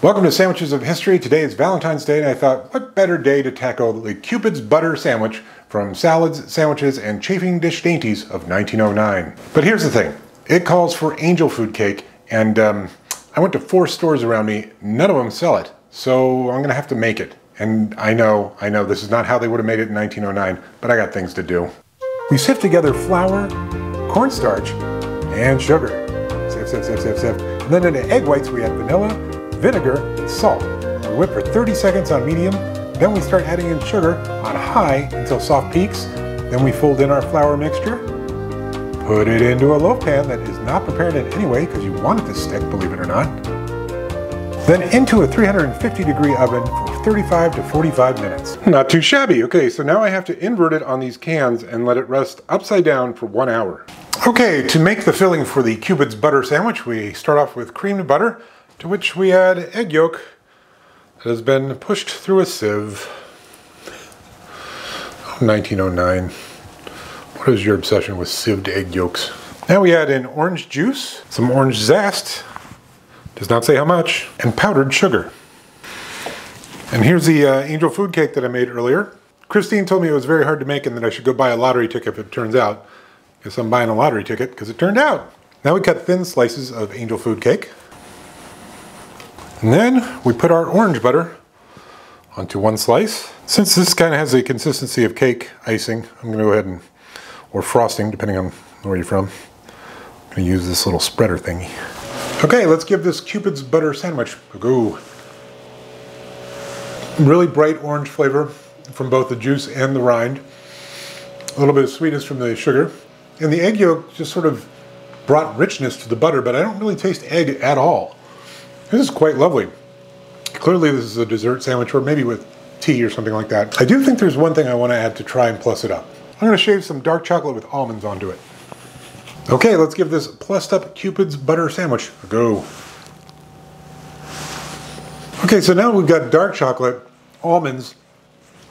Welcome to Sandwiches of History. Today is Valentine's Day, and I thought, what better day to tackle the Cupid's Butter Sandwich from Salads, Sandwiches, and Chafing Dish Dainties of 1909. But here's the thing it calls for angel food cake, and um, I went to four stores around me, none of them sell it, so I'm gonna have to make it. And I know, I know this is not how they would have made it in 1909, but I got things to do. We sift together flour, cornstarch, and sugar. Sift, sift, sift, sift, sift. And then in egg whites we add vanilla, vinegar, and salt. We whip for 30 seconds on medium, then we start adding in sugar on high until soft peaks. Then we fold in our flour mixture, put it into a loaf pan that is not prepared in any way because you want it to stick, believe it or not. Then into a 350 degree oven for 35 to 45 minutes. Not too shabby. Okay, so now I have to invert it on these cans and let it rest upside down for one hour. Okay, to make the filling for the Cupid's butter sandwich, we start off with creamed butter, to which we add egg yolk that has been pushed through a sieve. 1909. What is your obsession with sieved egg yolks? Now we add in orange juice, some orange zest, does not say how much, and powdered sugar. And here's the uh, angel food cake that I made earlier. Christine told me it was very hard to make and that I should go buy a lottery ticket if it turns out. Guess I'm buying a lottery ticket because it turned out. Now we cut thin slices of angel food cake. And then we put our orange butter onto one slice. Since this kind of has the consistency of cake icing, I'm to go ahead and, or frosting, depending on where you're from. I'm to use this little spreader thingy. Okay, let's give this Cupid's butter sandwich a go. Really bright orange flavor from both the juice and the rind. A little bit of sweetness from the sugar. And the egg yolk just sort of brought richness to the butter, but I don't really taste egg at all. This is quite lovely. Clearly this is a dessert sandwich or maybe with tea or something like that. I do think there's one thing I want to add to try and plus it up. I'm going to shave some dark chocolate with almonds onto it. Okay, let's give this plussed up Cupid's butter sandwich a go. Okay, so now we've got dark chocolate, almonds,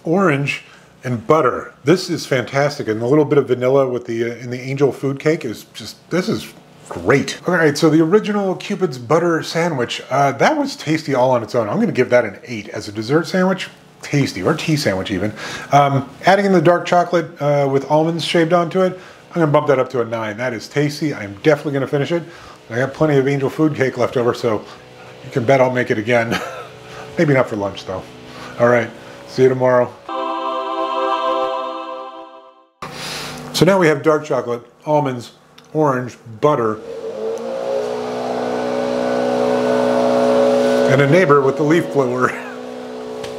orange, and butter. This is fantastic, and a little bit of vanilla with the uh, in the angel food cake is just this is great. All right, so the original Cupid's butter sandwich, uh, that was tasty all on its own. I'm going to give that an eight as a dessert sandwich. Tasty, or tea sandwich even. Um, adding in the dark chocolate uh, with almonds shaved onto it, I'm going to bump that up to a nine. That is tasty. I'm definitely going to finish it. I got plenty of angel food cake left over, so you can bet I'll make it again. Maybe not for lunch though. All right, see you tomorrow. So now we have dark chocolate, almonds, orange, butter, and a neighbor with the leaf blower.